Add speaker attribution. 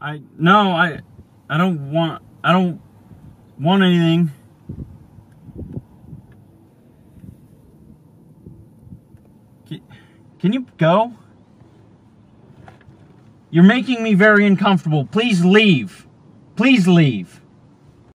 Speaker 1: I no, I I don't want I don't want anything. Can, can you go? You're making me very uncomfortable. Please leave. Please leave.